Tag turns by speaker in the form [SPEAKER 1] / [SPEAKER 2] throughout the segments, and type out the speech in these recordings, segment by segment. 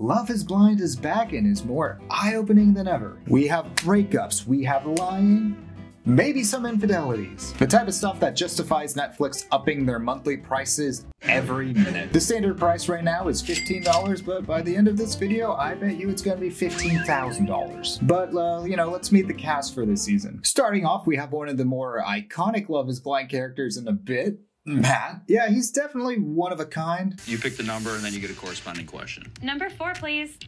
[SPEAKER 1] Love is Blind is back and is more eye opening than ever. We have breakups, we have lying, maybe some infidelities. The type of stuff that justifies Netflix upping their monthly prices every minute. The standard price right now is $15, but by the end of this video, I bet you it's gonna be $15,000. But, uh, you know, let's meet the cast for this season. Starting off, we have one of the more iconic Love is Blind characters in a bit, Matt. Yeah, he's definitely one of a kind.
[SPEAKER 2] You pick the number and then you get a corresponding question.
[SPEAKER 3] Number four, please.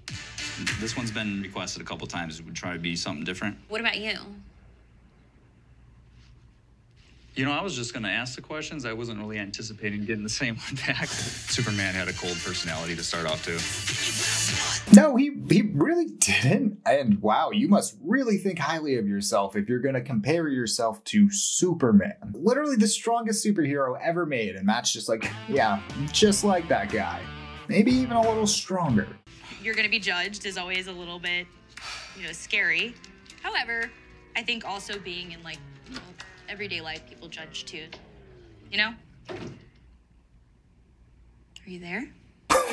[SPEAKER 2] This one's been requested a couple times. We try to be something different.
[SPEAKER 3] What about you?
[SPEAKER 2] You know, I was just going to ask the questions. I wasn't really anticipating getting the same one back. Superman had a cold personality to start off too.
[SPEAKER 1] No, he he really didn't. And wow, you must really think highly of yourself if you're going to compare yourself to Superman. Literally the strongest superhero ever made. And Matt's just like, yeah, just like that guy. Maybe even a little stronger.
[SPEAKER 3] You're going to be judged is always a little bit, you know, scary. However, I think also being in like, you know, everyday life, people judge too. You know? Are you there?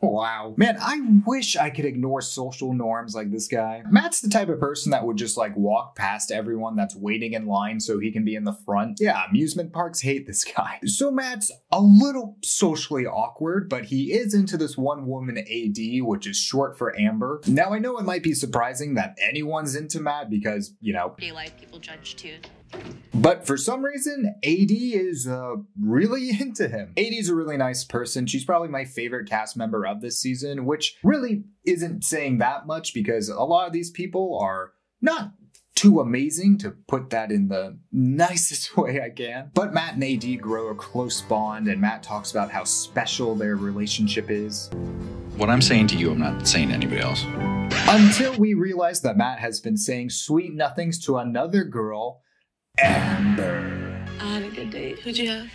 [SPEAKER 1] wow. Man, I wish I could ignore social norms like this guy. Matt's the type of person that would just like walk past everyone that's waiting in line so he can be in the front. Yeah, amusement parks hate this guy. So Matt's a little socially awkward, but he is into this one woman AD, which is short for Amber. Now I know it might be surprising that anyone's into Matt because, you know,
[SPEAKER 3] Everyday life, people judge too.
[SPEAKER 1] But for some reason, AD is uh, really into him. AD is a really nice person. She's probably my favorite cast member of this season, which really isn't saying that much because a lot of these people are not too amazing to put that in the nicest way I can. But Matt and AD grow a close bond, and Matt talks about how special their relationship is.
[SPEAKER 2] What I'm saying to you, I'm not saying to anybody else.
[SPEAKER 1] Until we realize that Matt has been saying sweet nothings to another girl, Amber.
[SPEAKER 4] I had a good date. Who'd you have?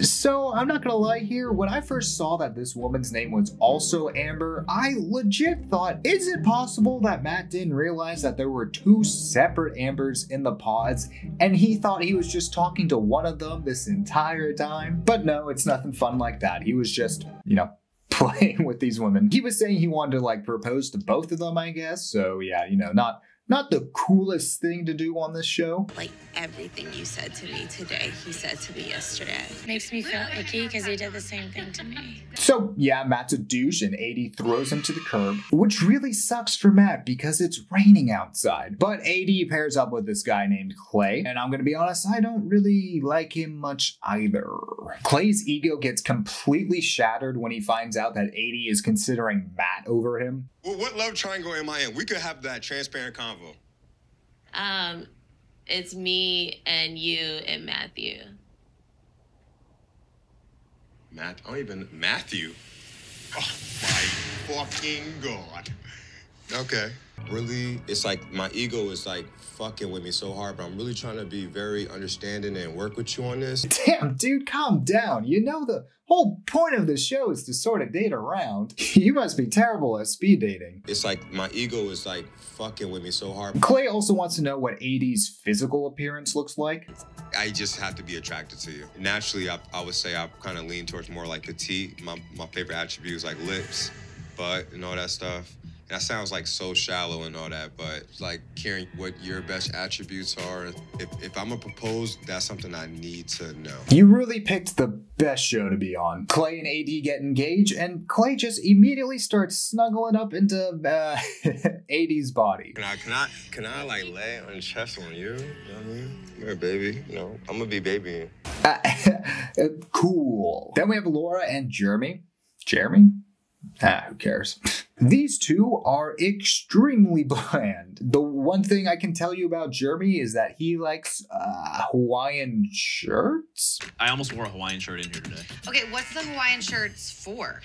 [SPEAKER 1] So, I'm not gonna lie here, when I first saw that this woman's name was also Amber, I legit thought, is it possible that Matt didn't realize that there were two separate Ambers in the pods and he thought he was just talking to one of them this entire time? But no, it's nothing fun like that. He was just, you know, playing with these women. He was saying he wanted to like propose to both of them, I guess. So, yeah, you know, not not the coolest thing to do on this show.
[SPEAKER 4] Like everything you said to me today, he said to me yesterday.
[SPEAKER 5] Makes me feel icky because he did the same thing to me.
[SPEAKER 1] So, yeah, Matt's a douche and AD throws him to the curb, which really sucks for Matt because it's raining outside. But AD pairs up with this guy named Clay, and I'm gonna be honest, I don't really like him much either. Clay's ego gets completely shattered when he finds out that AD is considering Matt over him.
[SPEAKER 6] Well, what love triangle am I in? We could have that transparent convo.
[SPEAKER 4] Um, it's me and you and Matthew.
[SPEAKER 6] Matt, I don't even Matthew. Oh my fucking god. Okay. Really, it's like my ego is like fucking with me so hard, but I'm really trying to be very understanding and work with you on this.
[SPEAKER 1] Damn, dude, calm down. You know the whole point of the show is to sort of date around. you must be terrible at speed dating.
[SPEAKER 6] It's like my ego is like fucking with me so hard.
[SPEAKER 1] Clay also wants to know what AD's physical appearance looks like.
[SPEAKER 6] I just have to be attracted to you. Naturally, I, I would say I kind of lean towards more like petite. My, my favorite attribute is like lips, butt, and all that stuff. That sounds like so shallow and all that, but like caring what your best attributes are. If, if I'm gonna propose, that's something I need to know.
[SPEAKER 1] You really picked the best show to be on. Clay and AD get engaged, and Clay just immediately starts snuggling up into uh, AD's body.
[SPEAKER 6] Can I, can I, can I like lay on the chest on you? You know what I mean? Here, baby. You know, I'm gonna be babying.
[SPEAKER 1] Uh, cool. Then we have Laura and Jeramey. Jeremy? Ah, who cares? These two are extremely bland. The one thing I can tell you about Jeramey is that he likes uh, Hawaiian shirts.
[SPEAKER 7] I almost wore a Hawaiian shirt in here today.
[SPEAKER 8] Okay, what's the Hawaiian shirts for?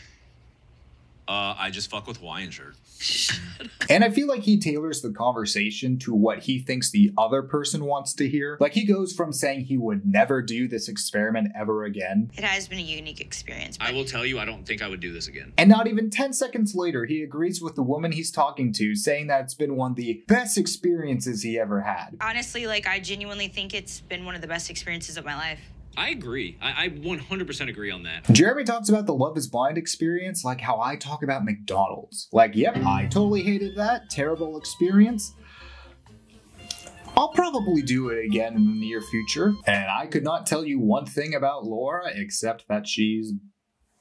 [SPEAKER 7] Uh, I just fuck with Hawaiian shirt.
[SPEAKER 1] And I feel like he tailors the conversation to what he thinks the other person wants to hear. Like he goes from saying he would never do this experiment ever again,
[SPEAKER 8] It has been a unique experience.
[SPEAKER 7] I will tell you, I don't think I would do this again.
[SPEAKER 1] and not even 10 seconds later, he agrees with the woman he's talking to, saying that it's been one of the best experiences he ever had.
[SPEAKER 8] Honestly, like I genuinely think it's been one of the best experiences of my life.
[SPEAKER 7] I agree. I, I 100% agree on that.
[SPEAKER 1] Jeramey talks about the Love is Blind experience like how I talk about McDonald's. Like, yep, I totally hated that. Terrible experience. I'll probably do it again in the near future. And I could not tell you one thing about Laura except that she's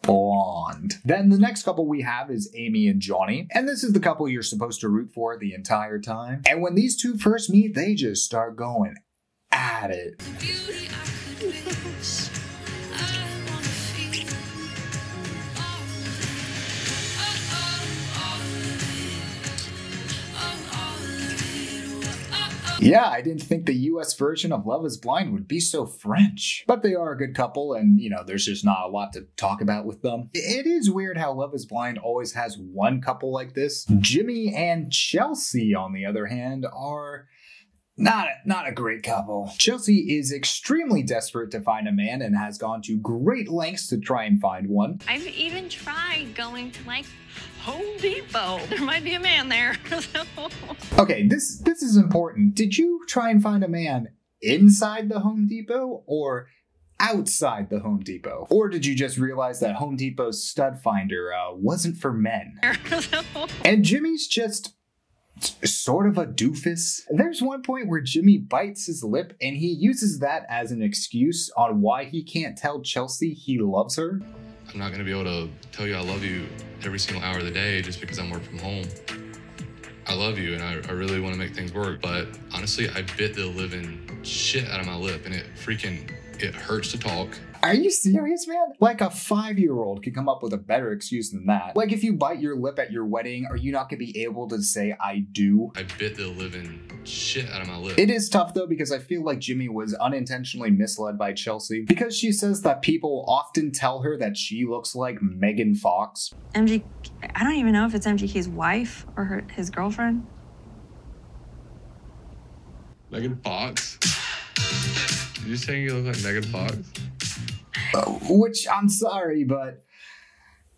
[SPEAKER 1] blonde. Then the next couple we have is Amy and Johnny. And this is the couple you're supposed to root for the entire time. And when these two first meet, they just start going at it. Yeah, I didn't think the US version of Love is Blind would be so French. But they are a good couple, and you know, there's just not a lot to talk about with them. It is weird how Love is Blind always has one couple like this. Jimmy and Chelsea, on the other hand, are not a, not a great couple. Chelsea is extremely desperate to find a man and has gone to great lengths to try and find one.
[SPEAKER 9] I've even tried going to like Home Depot. There might be a man there.
[SPEAKER 1] Okay, this this is important. Did you try and find a man inside the Home Depot or outside the Home Depot? Or did you just realize that Home Depot's stud finder uh, wasn't for men? And Jimmy's just sort of a doofus. There's one point where Jimmy bites his lip and he uses that as an excuse on why he can't tell Chelsea he loves her.
[SPEAKER 10] I'm not gonna be able to tell you I love you every single hour of the day just because I'm working from home. I love you and I, I really want to make things work, but honestly, I bit the living shit out of my lip and it freaking it hurts to talk.
[SPEAKER 1] Are you serious, man? Like a five year old could come up with a better excuse than that. Like if you bite your lip at your wedding, are you not gonna be able to say I do?
[SPEAKER 10] I bit the living shit out of my lip.
[SPEAKER 1] It is tough though because I feel like Jimmy was unintentionally misled by Chelsea because she says that people often tell her that she looks like Megan Fox.
[SPEAKER 11] MG, I don't even know if it's MGK's wife or her, his girlfriend.
[SPEAKER 10] Megan Fox. Did you say you look like Megan Fox?
[SPEAKER 1] Uh, Which I'm sorry, but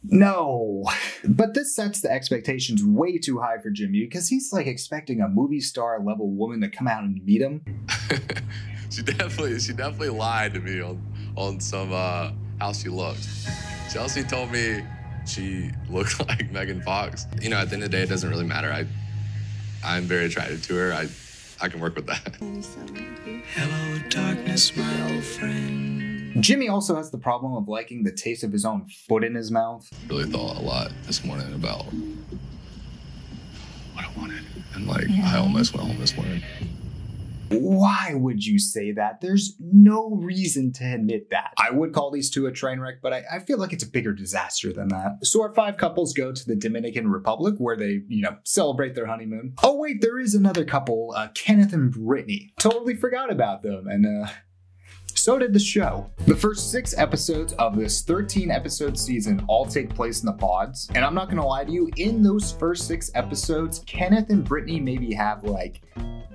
[SPEAKER 1] no. But this sets the expectations way too high for Jimmy because he's like expecting a movie star level woman to come out and meet him.
[SPEAKER 10] she definitely she definitely lied to me on on some uh how she looked. Chelsea told me she looked like Megan Fox. You know, at the end of the day, it doesn't really matter. I I'm very attracted to her. I I can work with that.
[SPEAKER 12] Hello, darkness, my old friend.
[SPEAKER 1] Jimmy also has the problem of liking the taste of his own foot in his mouth.
[SPEAKER 10] Really thought a lot this morning about what I wanted. And like I almost went home this morning.
[SPEAKER 1] Why would you say that? There's no reason to admit that. I would call these two a train wreck, but I, I feel like it's a bigger disaster than that. So our five couples go to the Dominican Republic where they, you know, celebrate their honeymoon. Oh wait, there is another couple, uh, Kenneth and Brittany. Totally forgot about them, and uh, so did the show. The first six episodes of this 13 episode season all take place in the pods. And I'm not gonna lie to you, in those first six episodes, Kenneth and Brittany maybe have like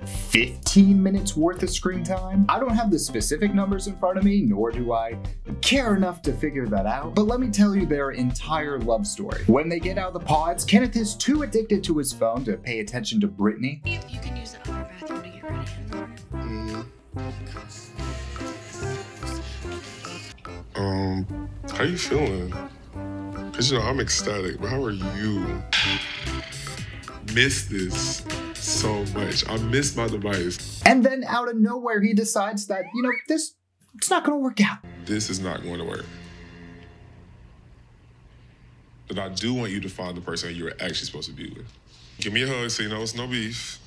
[SPEAKER 1] 15 minutes worth of screen time. I don't have the specific numbers in front of me, nor do I care enough to figure that out. But let me tell you their entire love story. When they get out of the pods, Kenneth is too addicted to his phone to pay attention to Brittany.
[SPEAKER 5] You, you can use the other bathroom to get ready in.
[SPEAKER 13] Um, how you feeling? Cause you know I'm ecstatic, but how are you? Miss this so much. I miss my device.
[SPEAKER 1] And then out of nowhere, he decides that, you know, this it's not gonna work out.
[SPEAKER 13] This is not going to work. But I do want you to find the person you're actually supposed to be with. Give me a hug so you know it's no beef.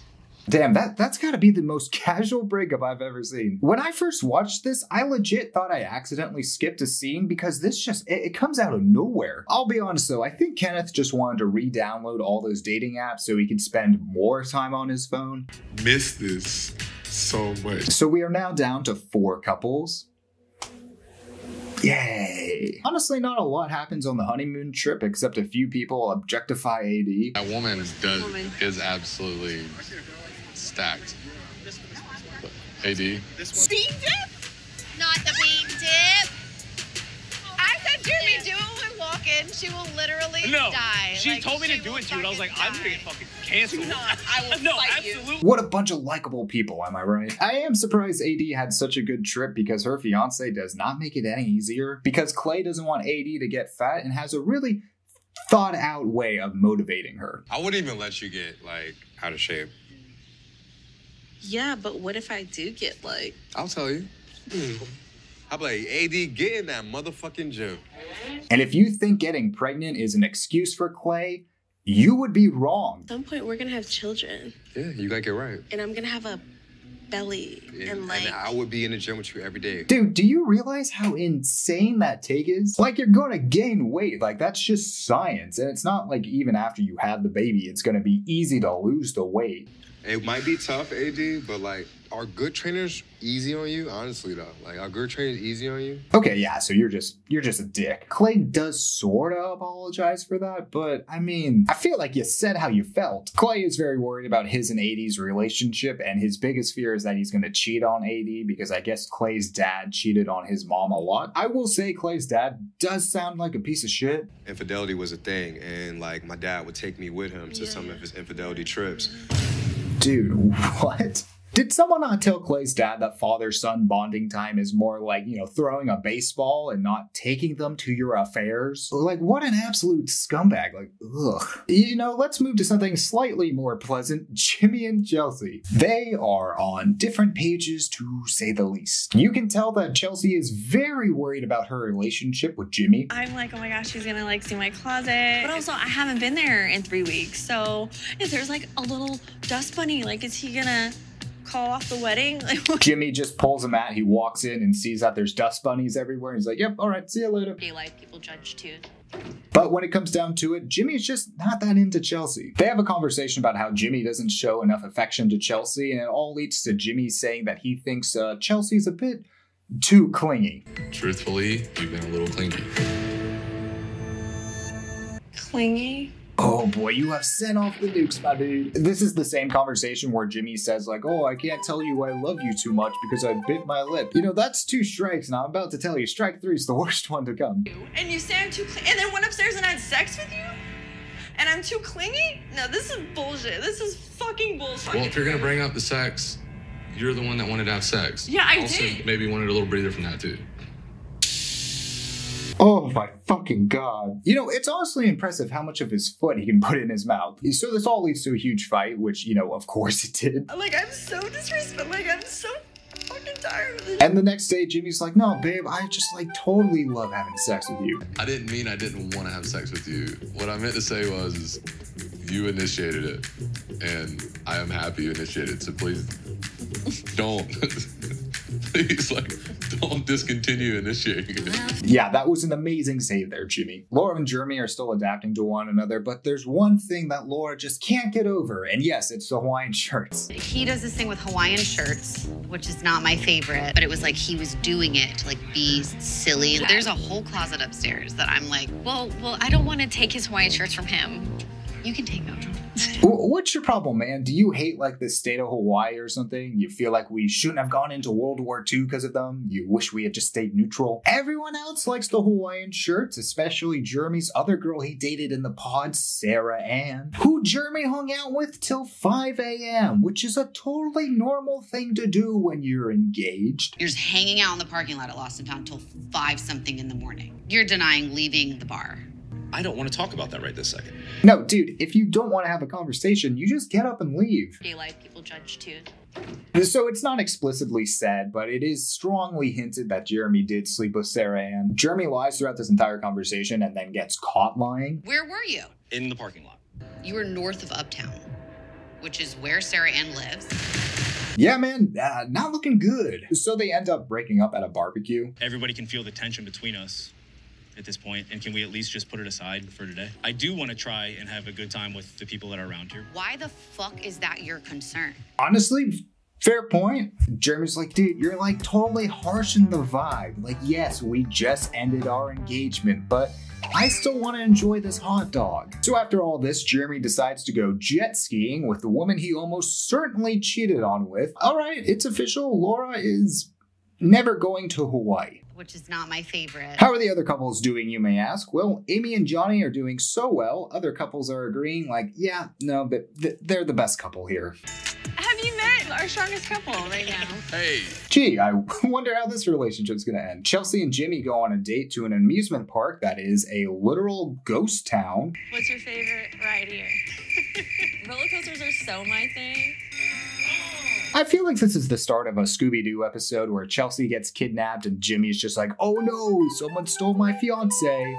[SPEAKER 1] Damn, that that's got to be the most casual breakup I've ever seen. When I first watched this, I legit thought I accidentally skipped a scene because this just it, it comes out of nowhere. I'll be honest though, I think Kenneth just wanted to re-download all those dating apps so he could spend more time on his phone.
[SPEAKER 13] Miss this so much.
[SPEAKER 1] So we are now down to four couples. Yay! Honestly, not a lot happens on the honeymoon trip except a few people objectify AD.
[SPEAKER 10] That woman is does is absolutely stacked. AD.
[SPEAKER 4] Bean dip? Not the bean dip. I said, Jimmy, do it when walking
[SPEAKER 8] second, she will literally
[SPEAKER 7] No,
[SPEAKER 8] die.
[SPEAKER 7] she
[SPEAKER 8] Like,
[SPEAKER 7] told me
[SPEAKER 8] she
[SPEAKER 7] to do
[SPEAKER 8] will
[SPEAKER 7] it, dude. I was like, I'm gonna get fucking canceled.
[SPEAKER 8] Do not. I will
[SPEAKER 7] no,
[SPEAKER 8] fight you.
[SPEAKER 7] absolutely.
[SPEAKER 1] What a bunch of likable people, am I right? I am surprised AD had such a good trip because her fiance does not make it any easier. Because Clay doesn't want AD to get fat and has a really thought out way of motivating her.
[SPEAKER 6] I wouldn't even let you get like out of shape.
[SPEAKER 4] Yeah, but what if I do get like
[SPEAKER 6] I'll tell you. Hmm. I'll be like, AD, get in that motherfucking gym.
[SPEAKER 1] And if you think getting pregnant is an excuse for Clay, you would be wrong.
[SPEAKER 5] At some point, we're gonna have children,
[SPEAKER 6] Yeah, you gotta get right.
[SPEAKER 5] and I'm gonna have a belly
[SPEAKER 6] And,
[SPEAKER 5] and like.
[SPEAKER 6] and I would be in the gym with you every day.
[SPEAKER 1] Dude, do you realize how insane that take is? Like, you're gonna gain weight. Like, that's just science. And it's not like even after you have the baby, it's gonna be easy to lose the weight.
[SPEAKER 6] It might be tough, AD, but like, are good trainers easy on you? Honestly, though, like, are good trainers easy on you?
[SPEAKER 1] Okay, yeah, so you're just you're just a dick. Clay does sorta apologize for that, but I mean, I feel like you said how you felt. Clay is very worried about his and AD's relationship, and his biggest fear is that he's gonna cheat on AD because I guess Clay's dad cheated on his mom a lot. I will say Clay's dad does sound like a piece of shit.
[SPEAKER 6] Infidelity was a thing, and like, my dad would take me with him to some of his infidelity trips.
[SPEAKER 1] Dude, what? Did someone not tell Clay's dad that father son bonding time is more like, you know, throwing a baseball and not taking them to your affairs? Like, what an absolute scumbag. Like, ugh. You know, let's move to something slightly more pleasant Jimmy and Chelsea. They are on different pages to say the least. You can tell that Chelsea is very worried about her relationship with Jimmy.
[SPEAKER 11] I'm like, oh my gosh, she's gonna like see my closet. But also, I haven't been there in three weeks. So if there's like a little dust bunny, like, is he gonna call off the wedding?
[SPEAKER 1] Jimmy just pulls a Matt. He walks in and sees that there's dust bunnies everywhere. He's like, yep, all right, see you later.
[SPEAKER 3] Everyday life, people judge too.
[SPEAKER 1] But when it comes down to it, Jimmy's just not that into Chelsea. They have a conversation about how Jimmy doesn't show enough affection to Chelsea, and it all leads to Jimmy saying that he thinks uh, Chelsea's a bit too clingy.
[SPEAKER 10] Truthfully, you've been a little clingy.
[SPEAKER 11] clingy.
[SPEAKER 1] Oh boy, you have sent off the nukes, my dude. This is the same conversation where Jimmy says, like, oh, I can't tell you I love you too much because I bit my lip. You know, that's two strikes, and I'm about to tell you, strike three is the worst one to come.
[SPEAKER 11] And you say I'm too clingy, and then went upstairs and had sex with you? And I'm too clingy? No, this is bullshit. This is fucking bullshit.
[SPEAKER 10] Well, if you're gonna bring up the sex, you're the one that wanted to have sex.
[SPEAKER 11] Yeah, I
[SPEAKER 10] also,
[SPEAKER 11] did.
[SPEAKER 10] maybe wanted a little breather from that too.
[SPEAKER 1] Oh my fucking god. You know, it's honestly impressive how much of his foot he can put in his mouth. So this all leads to a huge fight, which, you know, of course it did.
[SPEAKER 11] Like, I'm so disrespectful. Like, I'm so fucking tired of this.
[SPEAKER 1] And the next day, Jimmy's like, no, babe, I just like totally love having sex with you.
[SPEAKER 10] I didn't mean I didn't want to have sex with you. What I meant to say was, you initiated it, and I am happy you initiated. So please, don't, please, like, don't discontinue initiating it.
[SPEAKER 1] Yeah, that was an amazing save there, Jimmy. Laura and Jeramey are still adapting to one another, but there's one thing that Laura just can't get over, and yes, it's the Hawaiian shirts.
[SPEAKER 8] He does this thing with Hawaiian shirts, which is not my favorite, but it was like he was doing it to like be silly. There's a whole closet upstairs that I'm like,
[SPEAKER 3] Well, well, I don't want to take his Hawaiian shirts from him.
[SPEAKER 8] You can take.
[SPEAKER 1] W- What's your problem, man? Do you hate like the state of Hawaii or something? You feel like we shouldn't have gone into World War II because of them? You wish we had just stayed neutral? Everyone else likes the Hawaiian shirts, especially Jeramey's other girl he dated in the pod, Sarah Ann, who Jeramey hung out with till 5 a.m., which is a totally normal thing to do when you're engaged.
[SPEAKER 8] You're just hanging out in the parking lot at Lost and Found till five something in the morning. You're denying leaving the bar.
[SPEAKER 7] I don't want to talk about that right this second.
[SPEAKER 1] No, dude, if you don't want to have a conversation, you just get up and leave.
[SPEAKER 3] Everyday life, people judge too.
[SPEAKER 1] So it's not explicitly said, but it is strongly hinted that Jeramey did sleep with Sarah Ann. Jeramey lies throughout this entire conversation and then gets caught lying.
[SPEAKER 8] Where were you?
[SPEAKER 7] In the parking lot.
[SPEAKER 8] You were north of Uptown, which is where Sarah Ann lives.
[SPEAKER 1] Yeah, man, uh, not looking good. So they end up breaking up at a barbecue.
[SPEAKER 14] Everybody can feel the tension between us at this point, and can we at least just put it aside for today? I do want to try and have a good time with the people that are around here.
[SPEAKER 8] Why the fuck is that your concern?
[SPEAKER 1] Honestly, fair point. Jeramey's like, dude, you're like totally harshing the vibe. Like, yes, we just ended our engagement, but I still want to enjoy this hot dog. So after all this, Jeramey decides to go jet skiing with the woman he almost certainly cheated on with. All right, it's official. Laura is never going to Hawaii.
[SPEAKER 8] Which is not my favorite.
[SPEAKER 1] How are the other couples doing, you may ask? Well, Amy and Johnny are doing so well, other couples are agreeing, like, yeah, no, but th- they're the best couple here.
[SPEAKER 11] Have you met our strongest couple right now?
[SPEAKER 10] Hey.
[SPEAKER 1] Gee, I wonder how this relationship's gonna end. Chelsea and Jimmy go on a date to an amusement park that is a literal ghost town.
[SPEAKER 11] What's your favorite ride here? Roller coasters are so my thing.
[SPEAKER 1] I feel like this is the start of a Scooby Doo episode where Chelsea gets kidnapped and Jimmy's just like, oh no, someone stole my fiance.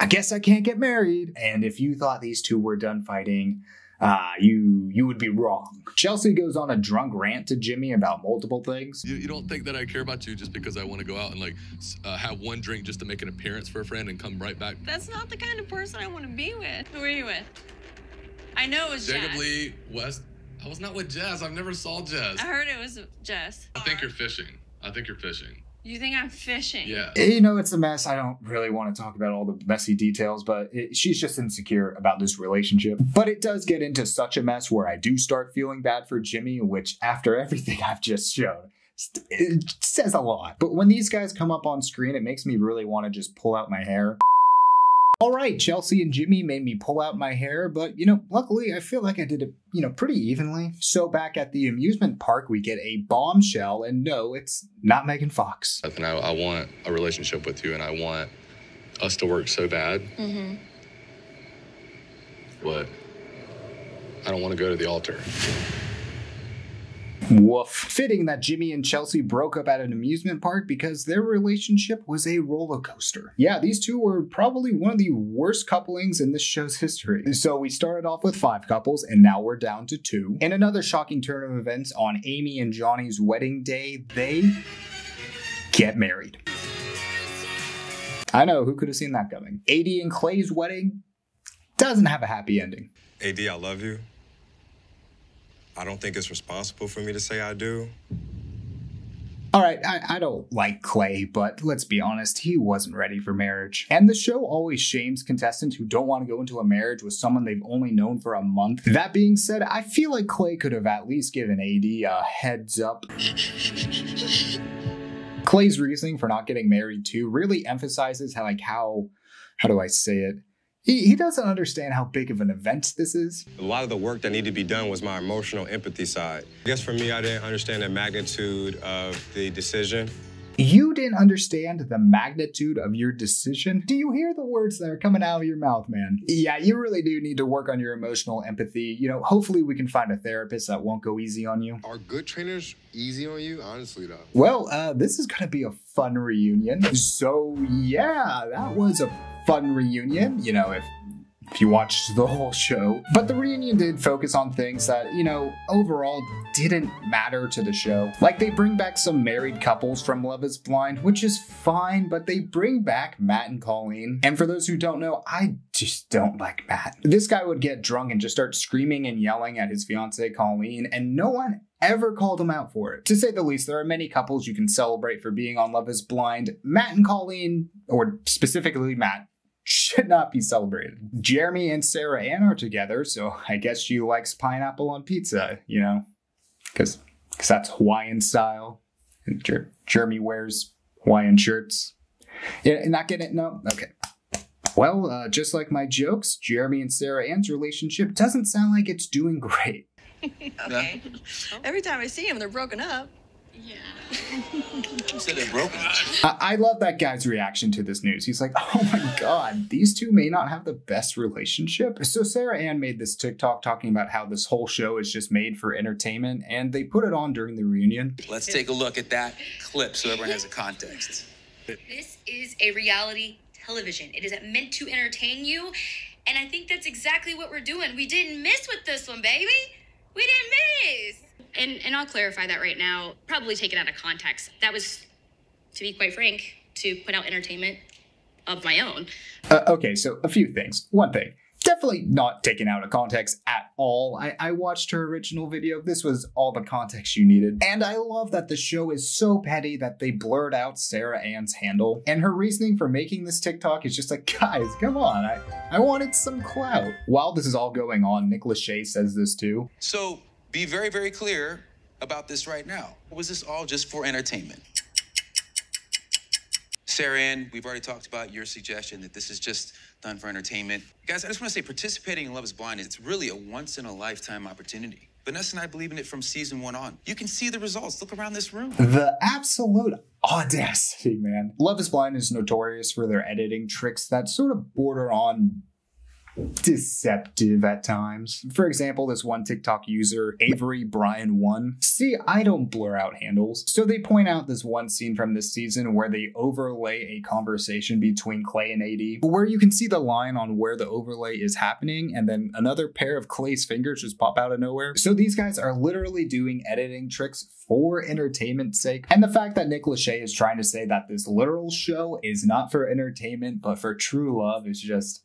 [SPEAKER 1] I guess I can't get married. And if you thought these two were done fighting, uh, you you would be wrong. Chelsea goes on a drunk rant to Jimmy about multiple things.
[SPEAKER 10] You, you don't think that I care about you just because I want to go out and like uh, have one drink just to make an appearance for a friend and come right back?
[SPEAKER 11] That's not the kind of person I want to be with. Who are you with? I know it was
[SPEAKER 10] Jacob
[SPEAKER 11] Jess.
[SPEAKER 10] Lee West. I was not with Jess. I've never saw Jess.
[SPEAKER 11] I heard it was Jess.
[SPEAKER 10] I think you're fishing. I think you're fishing.
[SPEAKER 11] You think I'm fishing?
[SPEAKER 10] Yeah.
[SPEAKER 1] Eh, you know, it's a mess. I don't really want to talk about all the messy details, but it, she's just insecure about this relationship. But it does get into such a mess where I do start feeling bad for Jimmy, which, after everything I've just shown, it says a lot. But when these guys come up on screen, it makes me really want to just pull out my hair. All right, Chelsea and Jimmy made me pull out my hair, but you know, luckily I feel like I did it, you know, pretty evenly. So back at the amusement park, we get a bombshell, and no, it's not Megan Fox.
[SPEAKER 10] And I, I want a relationship with you, and I want us to work so bad,
[SPEAKER 11] Mm-hmm.
[SPEAKER 10] but I don't want to go to the altar.
[SPEAKER 1] Woof. Fitting that Jimmy and Chelsea broke up at an amusement park because their relationship was a roller coaster. Yeah, these two were probably one of the worst couplings in this show's history. So we started off with five couples, and now we're down to two. In another shocking turn of events, on Amy and Johnny's wedding day, they get married. I know, who could have seen that coming? AD and Clay's wedding doesn't have a happy ending.
[SPEAKER 6] AD, I love you. I don't think it's responsible for me to say I do.
[SPEAKER 1] All right, I, I don't like Clay, but let's be honest, he wasn't ready for marriage. And the show always shames contestants who don't want to go into a marriage with someone they've only known for a month. That being said, I feel like Clay could have at least given AD a heads up. Clay's reasoning for not getting married too really emphasizes how like how how do I say it? He, he doesn't understand how big of an event this is.
[SPEAKER 6] A lot of the work that needed to be done was my emotional empathy side. I guess for me, I didn't understand the magnitude of the decision.
[SPEAKER 1] You didn't understand the magnitude of your decision. Do you hear the words that are coming out of your mouth, man? Yeah, you really do need to work on your emotional empathy. You know, hopefully we can find a therapist that won't go easy on you.
[SPEAKER 15] Are good trainers easy on you? Honestly, though.
[SPEAKER 1] Well, uh, this is gonna be a fun reunion. So yeah, that was a fun reunion. You know, if if you watched the whole show. But the reunion did focus on things that, you know, overall didn't matter to the show. Like they bring back some married couples from Love is Blind, which is fine, but they bring back Matt and Colleen. And for those who don't know, I just don't like Matt. This guy would get drunk and just start screaming and yelling at his fiancee Colleen, and no one ever called him out for it. To say the least, there are many couples you can celebrate for being on Love is Blind. Matt and Colleen, or specifically Matt, should not be celebrated. Jeramey and Sarah Ann are together, so I guess she likes pineapple on pizza, you know, because because that's Hawaiian style. And Jer- Jeramey wears Hawaiian shirts. Yeah, not getting it? No? Okay. Well, uh, just like my jokes, Jeramey and Sarah Ann's relationship doesn't sound like it's doing great.
[SPEAKER 11] okay. Every time I see them, they're broken up.
[SPEAKER 7] You said they're broken.
[SPEAKER 1] I-, I love that guy's reaction to this news. He's like, oh my god, these two may not have the best relationship. So Sarah Ann made this TikTok talking about how this whole show is just made for entertainment, and they put it on during the reunion.
[SPEAKER 7] Let's take a look at that clip so everyone has a context.
[SPEAKER 16] This is a reality television. It is meant to entertain you. And I think that's exactly what we're doing. We didn't miss with this one, baby. We didn't miss.
[SPEAKER 3] And and I'll clarify that right now. Probably taken out of context. That was, to be quite frank, to put out entertainment of my own.
[SPEAKER 1] Uh, okay, so a few things. One thing, definitely not taken out of context at all. I, I watched her original video. This was all the context you needed. And I love that the show is so petty that they blurred out Sarah Ann's handle. And her reasoning for making this TikTok is just like, guys, come on. I, I wanted some clout. While this is all going on, Nick Lachey says this too.
[SPEAKER 7] So be very, very clear about this right now. Was this all just for entertainment? Sarah Ann, we've already talked about your suggestion that this is just done for entertainment. Guys, I just want to say participating in Love is Blind, it's really a once in a lifetime opportunity. Vanessa and I believe in it from season one on. You can see the results. Look around this room.
[SPEAKER 1] The absolute audacity, man. Love is Blind is notorious for their editing tricks that sort of border on deceptive at times. For example, this one TikTok user, Avery Brian one See, I don't blur out handles. So they point out this one scene from this season where they overlay a conversation between Clay and AD, where you can see the line on where the overlay is happening, and then another pair of Clay's fingers just pop out of nowhere. So these guys are literally doing editing tricks for entertainment's sake. And the fact that Nick Lachey is trying to say that this literal show is not for entertainment, but for true love is just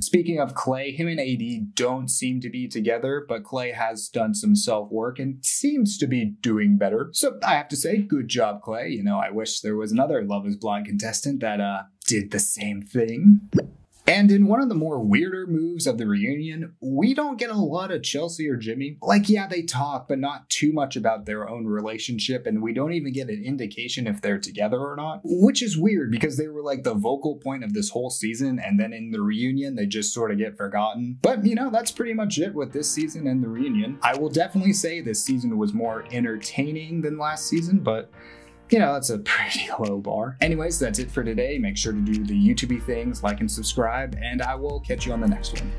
[SPEAKER 1] Speaking of Clay, him and AD don't seem to be together, but Clay has done some self work and seems to be doing better. So I have to say, good job, Clay. You know, I wish there was another Love is Blind contestant that uh, did the same thing. And in one of the more weirder moves of the reunion, we don't get a lot of Chelsea or Jimmy. Like, yeah, they talk, but not too much about their own relationship, and we don't even get an indication if they're together or not. Which is weird because they were like the vocal point of this whole season, and then in the reunion, they just sort of get forgotten. But, you know, that's pretty much it with this season and the reunion. I will definitely say this season was more entertaining than last season, but you know, that's a pretty low bar. Anyways, that's it for today. Make sure to do the YouTube things, like and subscribe, and I will catch you on the next one.